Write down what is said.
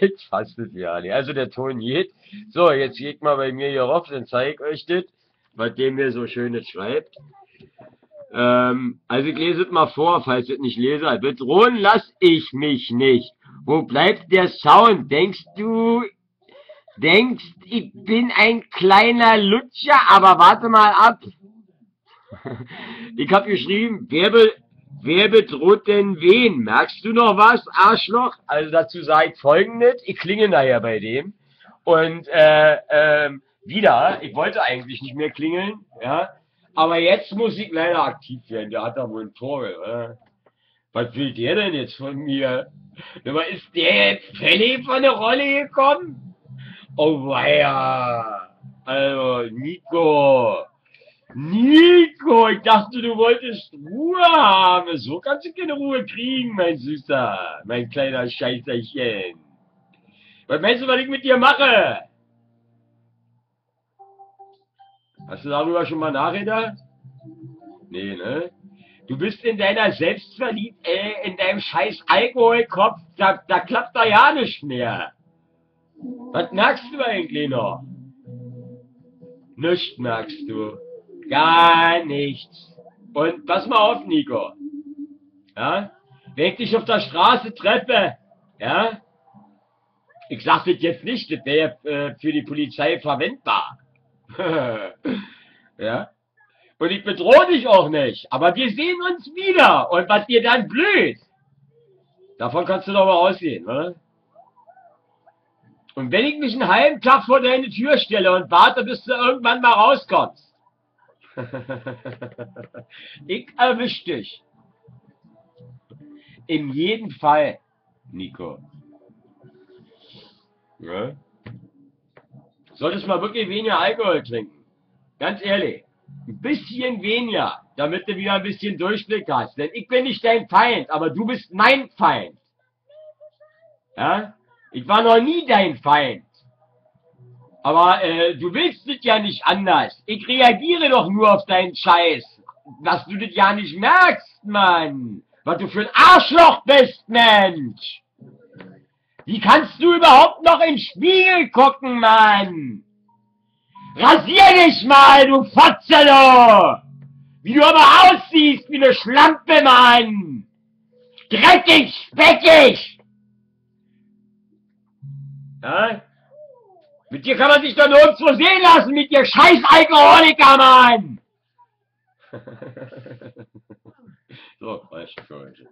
Jetzt fasst es ja nicht. Also der Ton geht. So, jetzt geht mal bei mir hier rauf, dann zeige ich euch das, was der mir so schönes schreibt. Ähm, also ich lese es mal vor, falls ich es nicht lese. Bedrohen lass ich mich nicht. Wo bleibt der Sound? Denkst du, denkst, ich bin ein kleiner Lutscher, aber warte mal ab. ich habe geschrieben, wer, be, wer bedroht denn wen? Merkst du noch was, Arschloch? Also dazu ich folgendes, ich klinge nachher bei dem. Und äh, ähm, wieder, ich wollte eigentlich nicht mehr klingeln, ja, aber jetzt muss ich leider aktiv werden, der hat da wohl ein Tor, oder? Was will der denn jetzt von mir? Ist der jetzt völlig von der Rolle gekommen? Oh weia. Also, Nico. Nico, ich dachte, du wolltest Ruhe haben. So kannst du keine Ruhe kriegen, mein Süßer. Mein kleiner Scheißerchen. Was meinst du, was ich mit dir mache? Hast du darüber schon mal nachgedacht? Nee, ne? Du bist in deiner Selbstverliebt, äh, in deinem scheiß Alkoholkopf, da, da klappt da ja nicht mehr. Was merkst du eigentlich noch? Nichts merkst du. Gar nichts. Und pass mal auf, Nico. Ja? Wenn ich dich auf der Straße treffe, ja? Ich sag das jetzt nicht, das wäre äh, für die Polizei verwendbar. ja? Und ich bedrohe dich auch nicht. Aber wir sehen uns wieder. Und was dir dann blüht, davon kannst du doch mal ausgehen, oder? Und wenn ich mich einen halben Tag vor deine Tür stelle und warte, bis du irgendwann mal rauskommst, ich erwisch dich. In jedem Fall, Nico. Ja? Solltest mal wirklich weniger Alkohol trinken. Ganz ehrlich. Ein bisschen weniger, damit du wieder ein bisschen Durchblick hast. Denn ich bin nicht dein Feind, aber du bist mein Feind. Ja? Ich war noch nie dein Feind. Aber äh, du willst es ja nicht anders. Ich reagiere doch nur auf deinen Scheiß. Dass du das ja nicht merkst, Mann. Was du für ein Arschloch bist, Mensch. Wie kannst du überhaupt noch den Spiegel gucken, Mann? Rasier dich mal, du Fotze, du! Wie du aber aussiehst, wie eine Schlampe, Mann! Dreckig, speckig! Ja? Mit dir kann man sich doch nirgendwo sehen lassen, mit dir scheiß Alkoholiker, Mann! so, reicht für heute.